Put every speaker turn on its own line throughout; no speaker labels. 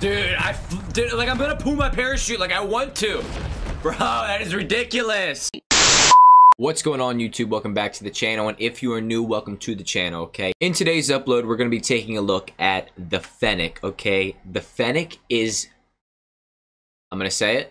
Dude, I, dude, like, I'm gonna pull my parachute like I want to. Bro, that is ridiculous. What's going on YouTube? Welcome back to the channel and if you are new, welcome to the channel, okay? In today's upload, we're going to be taking a look at the Fennec, okay? The Fennec is, I'm going to say it,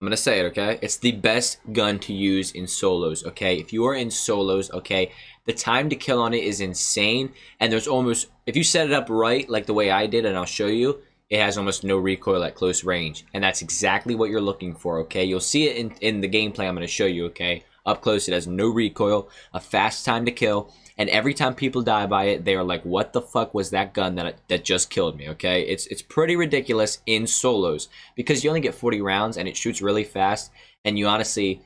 I'm going to say it, okay? It's the best gun to use in solos, okay? If you are in solos, okay, the time to kill on it is insane and there's almost, if you set it up right, like the way I did and I'll show you, it has almost no recoil at close range. And that's exactly what you're looking for, okay? You'll see it in, in the gameplay I'm going to show you, okay? Up close, it has no recoil, a fast time to kill, and every time people die by it, they are like, "What the fuck was that gun that that just killed me?" Okay, it's it's pretty ridiculous in solos because you only get 40 rounds and it shoots really fast, and you honestly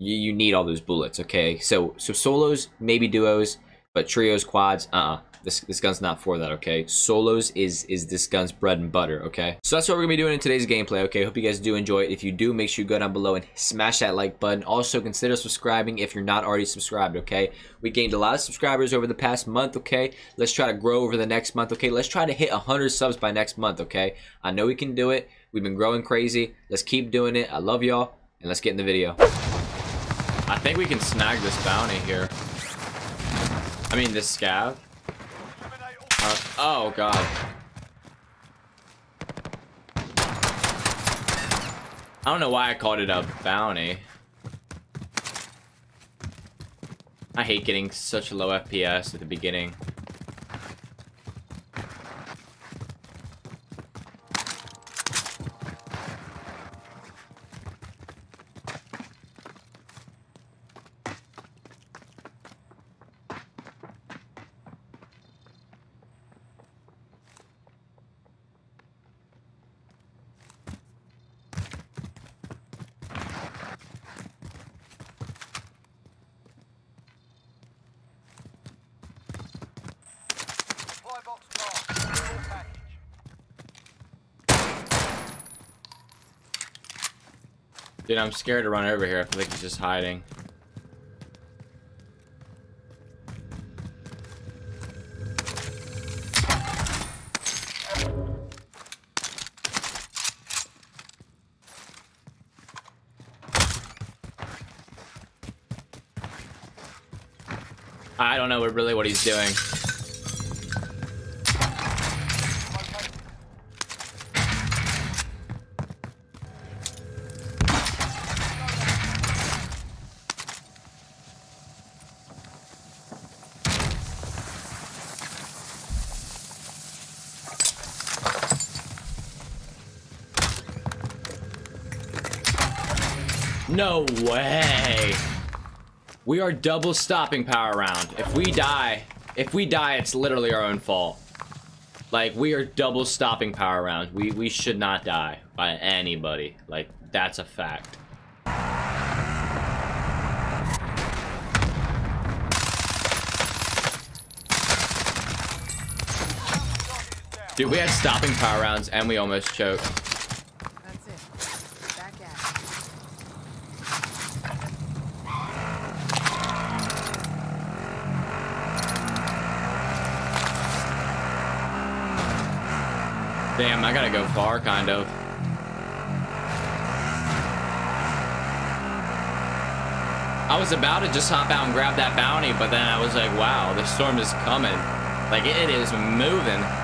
you, you need all those bullets. Okay, so so solos, maybe duos, but trios, quads, uh, uh this, this gun's not for that, okay? Solos is is this gun's bread and butter, okay? So that's what we're gonna be doing in today's gameplay, okay? Hope you guys do enjoy it. If you do, make sure you go down below and smash that like button. Also, consider subscribing if you're not already subscribed, okay? We gained a lot of subscribers over the past month, okay? Let's try to grow over the next month, okay? Let's try to hit 100 subs by next month, okay? I know we can do it. We've been growing crazy. Let's keep doing it. I love y'all, and let's get in the video. I think we can snag this bounty here. I mean, this scav. Uh, oh, God. I don't know why I called it a bounty. I hate getting such a low FPS at the beginning. Dude, I'm scared to run over here. I feel like he's just hiding. I don't know really what he's doing. No way. We are double stopping power round. If we die, if we die, it's literally our own fault. Like, we are double stopping power round. We, we should not die by anybody. Like, that's a fact. Dude, we had stopping power rounds and we almost choked. Damn, I gotta go far, kind of. I was about to just hop out and grab that bounty, but then I was like, wow, the storm is coming. Like, it is moving.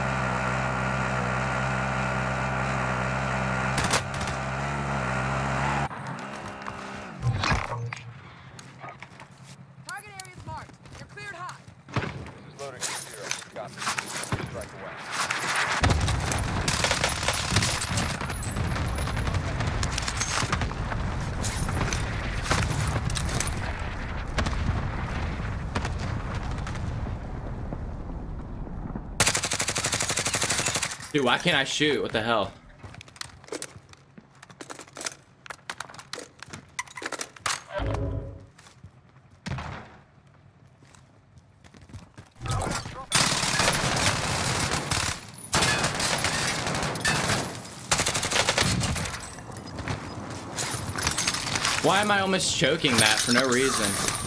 Dude, why can't I shoot? What the hell? Why am I almost choking that for no reason?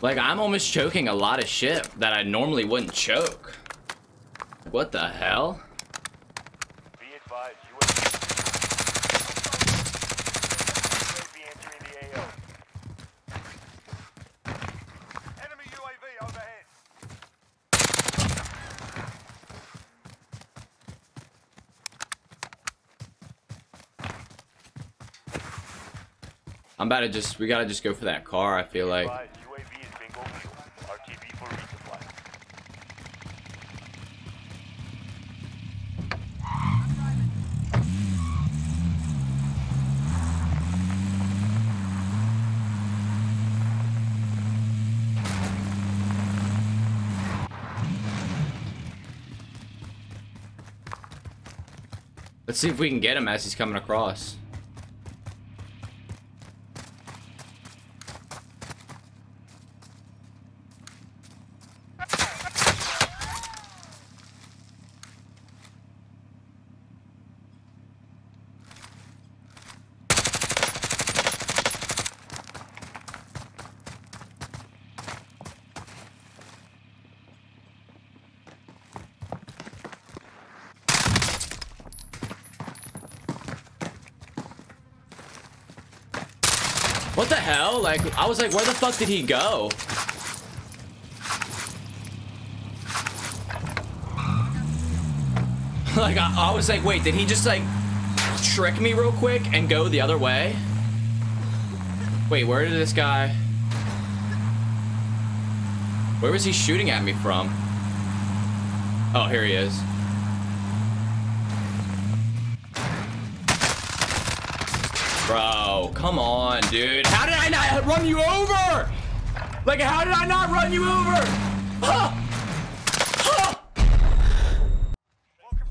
Like, I'm almost choking a lot of shit that I normally wouldn't choke. What the hell?
Be advised, UAV. UAV entering the AO. Enemy UAV overhead.
I'm about to just, we gotta just go for that car, I feel like. Let's see if we can get him as he's coming across. What the hell? Like, I was like, where the fuck did he go? like, I, I was like, wait, did he just like trick me real quick and go the other way? Wait, where did this guy... Where was he shooting at me from? Oh, here he is. Bro, come on, dude. How did I not run you over? Like, how did I not run you over? Huh? Huh?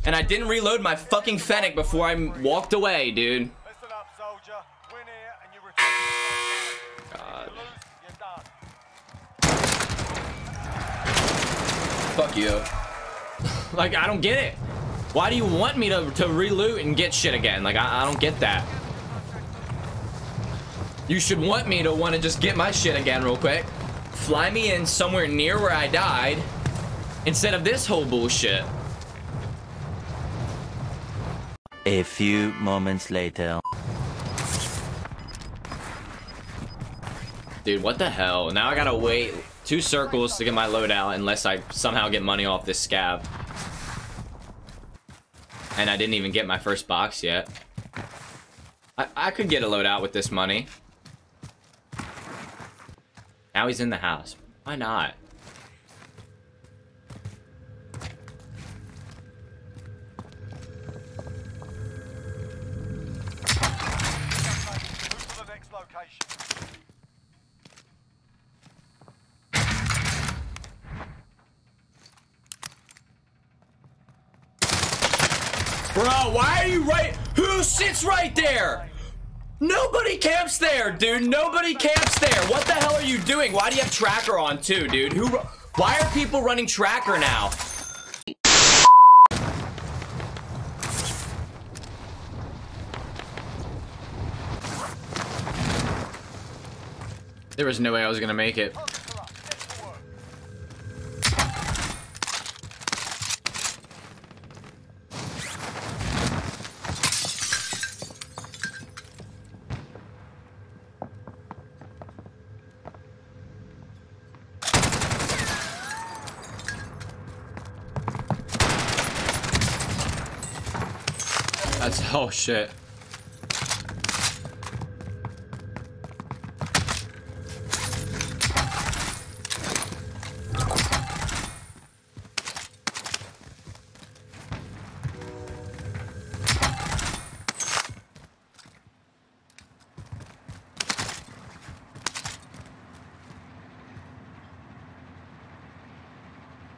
And I didn't reload my fucking Fennec before I walked away, dude.
Listen up, soldier. Win here and you return.
God.
Lose, you're done.
Fuck you. like, I don't get it. Why do you want me to, to reloot and get shit again? Like, I, I don't get that. You should want me to want to just get my shit again real quick. Fly me in somewhere near where I died. Instead of this whole bullshit.
A few moments later.
Dude, what the hell? Now I gotta wait two circles to get my loadout unless I somehow get money off this scav. And I didn't even get my first box yet. I, I could get a loadout with this money. Now he's in the house. Why not? Bro, why are you right? Who sits right there? Nobody camps there, dude. Nobody camps there. What the hell are you doing? Why do you have tracker on too, dude? Who? Why are people running tracker now? There was no way I was gonna make it.
Hustle up. Get to work.
That's oh shit.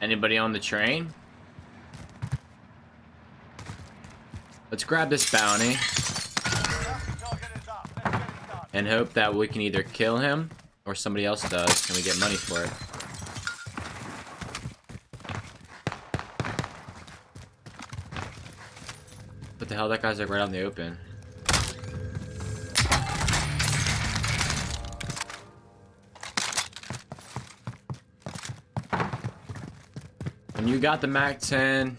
Anybody on the train? grab this bounty. And hope that we can either kill him or somebody else does and we get money for it. What the hell? That guy's like right out in the open. When you got the MAC-10,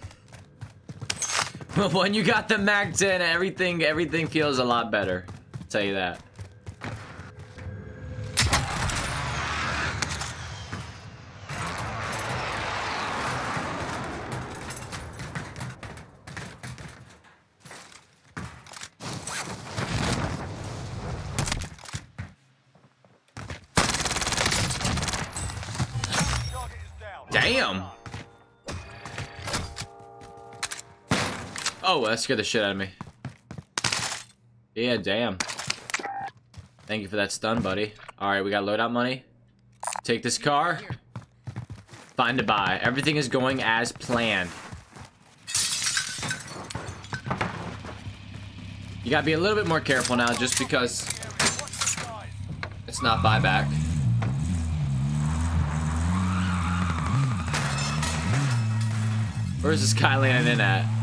when you got the Mac 10, everything everything feels a lot better. I'll tell you that. Damn. Oh, that scared the shit out of me. Yeah, damn. Thank you for that stun, buddy. Alright, we got loadout money. Take this car. Find a buy. Everything is going as planned. You gotta be a little bit more careful now just because it's not buyback. Where's this guy landing in at?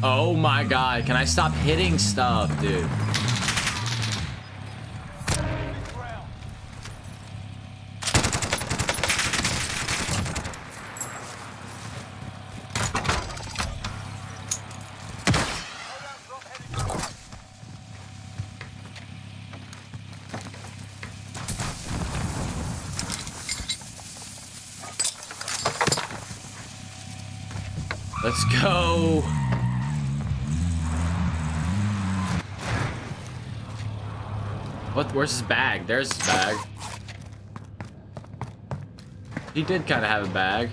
Oh my god, can I stop hitting stuff, dude? Let's go. Where's his bag? There's his bag. He did kind of have a bag.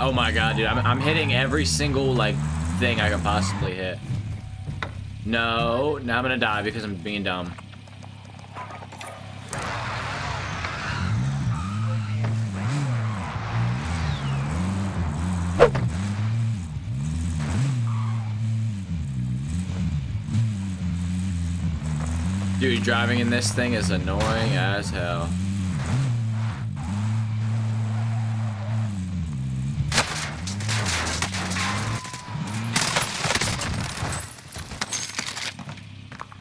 Oh my god, dude! I'm, I'm hitting every single like thing I can possibly hit. No, now I'm gonna die because I'm being dumb. Driving in this thing is annoying as hell.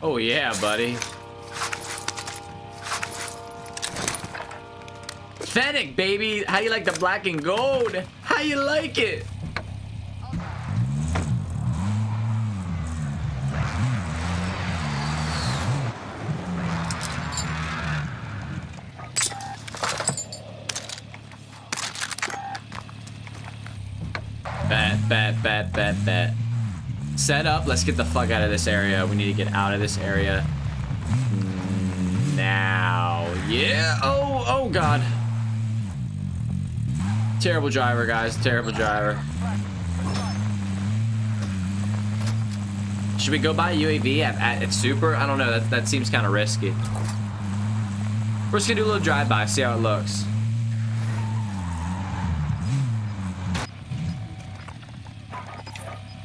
Oh yeah, buddy. Fennec, baby! How you like the black and gold? How you like it? Bet, bet, bet. Set up. Let's get the fuck out of this area. We need to get out of this area. Now. Yeah. Oh, oh, God. Terrible driver, guys. Terrible driver. Should we go buy UAV at, at, at Super? I don't know. That, that seems kind of risky. We're just going to do a little drive-by, see how it looks.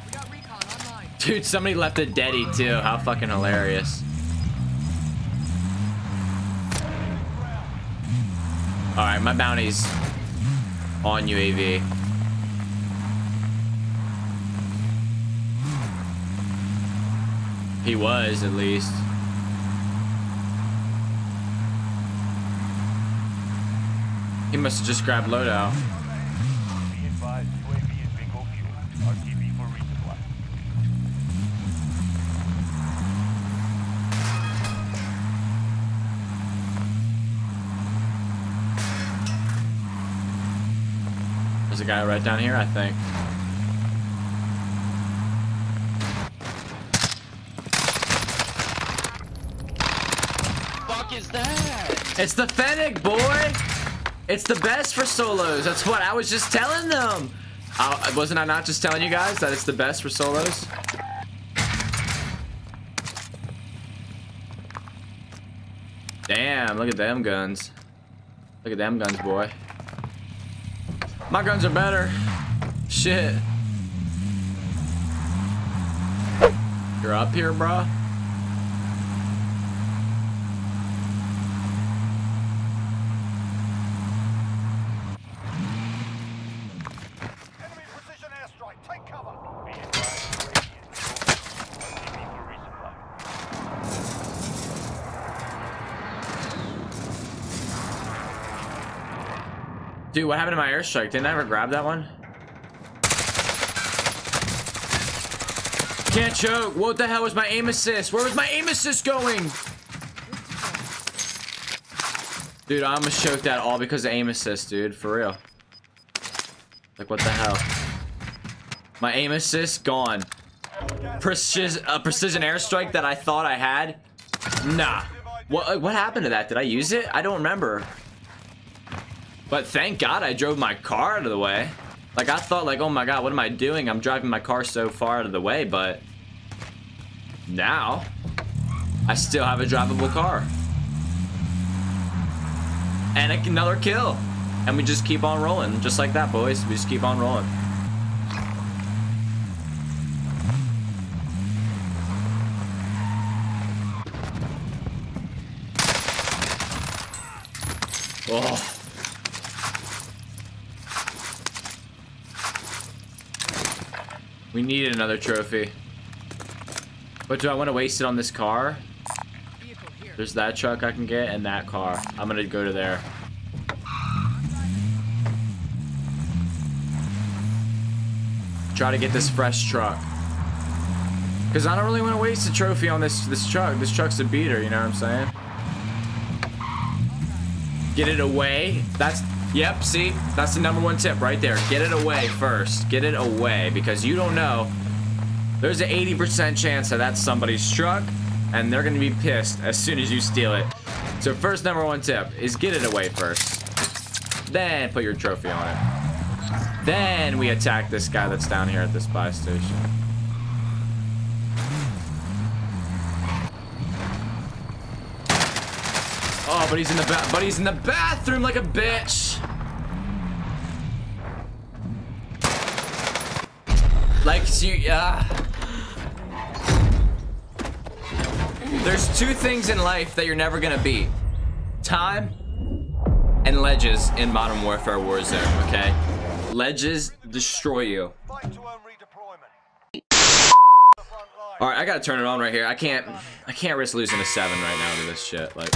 We got recon online.
Dude, somebody left a deady too. How fucking hilarious. Alright, my bounty's on UAV. He was, at least. He must have just grabbed loadout. Guy right down here, I think.
fuck is that?
It's the Fennec, boy! It's the best for solos. That's what I was just telling them. I, wasn't I not just telling you guys that it's the best for solos? Damn, look at them guns. Look at them guns, boy. My guns are better. Shit. You're up here, bruh? Dude, what happened to my airstrike? Didn't I ever grab that one? Can't choke. What the hell was my aim assist? Where was my aim assist going? Dude, I almost choked that all because of aim assist, dude. For real. Like, what the hell? My aim assist gone. Precision, a precision airstrike that I thought I had? Nah. What, what happened to that? Did I use it? I don't remember. But thank God I drove my car out of the way. Like, I thought, like, oh my God, what am I doing? I'm driving my car so far out of the way, but... Now... I still have a drivable car. And another kill. And we just keep on rolling. Just like that, boys. We just keep on rolling. Oh. We need another trophy. But do I want to waste it on this car? There's that truck I can get and that car. I'm gonna go to there. Try to get this fresh truck. Because I don't really want to waste a trophy on this this truck. This truck's a beater, you know what I'm saying? Get it away. That's, yep, see? That's the number one tip right there. Get it away first. Get it away because you don't know. There's an 80% chance that that's somebody's truck and they're going to be pissed as soon as you steal it. So first number one tip is get it away first. Then put your trophy on it. Then we attack this guy that's down here at this buy station. Oh, but he's in the ba but he's in the bathroom like a bitch. Like, see, uh, There's two things in life that you're never gonna beat. Time and ledges in Modern Warfare Warzone, okay? Ledges destroy you. Alright, I gotta turn it on right here. I can't I can't risk losing a seven right now to this shit. Like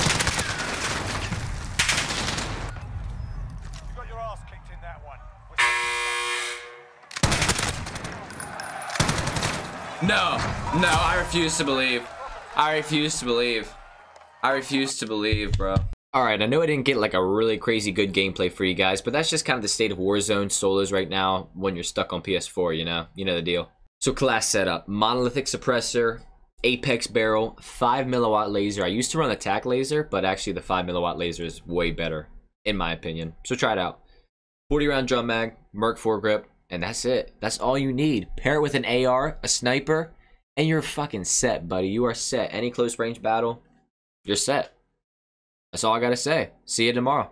No, no, I refuse to believe. I refuse to believe. I refuse to believe, bro. Alright, I know I didn't get like a really crazy good gameplay for you guys, but that's just kind of the state of Warzone solos right now when you're stuck on PS4, you know? You know the deal. So class setup, monolithic suppressor, apex barrel, 5 milliwatt laser. I used to run tac laser, but actually the 5 milliwatt laser is way better, in my opinion. So try it out. 40 round drum mag, Merc foregrip, and that's it. That's all you need. Pair it with an AR, a sniper, and you're fucking set, buddy. You are set. Any close range battle, you're set. That's all I gotta say. See you tomorrow.